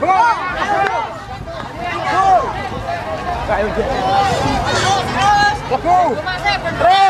Go! Go! Go!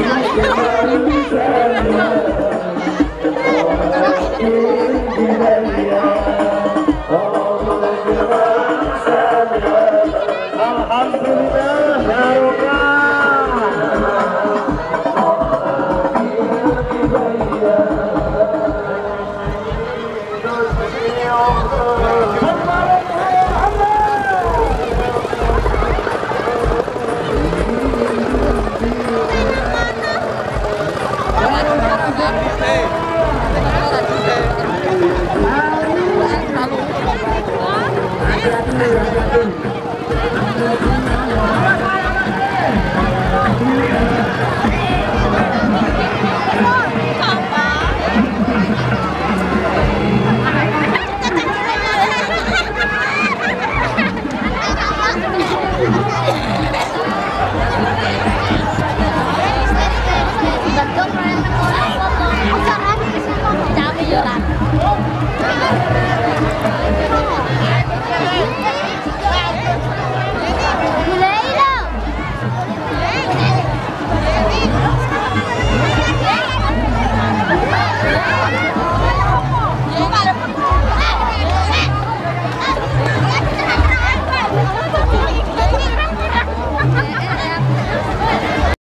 Thank you.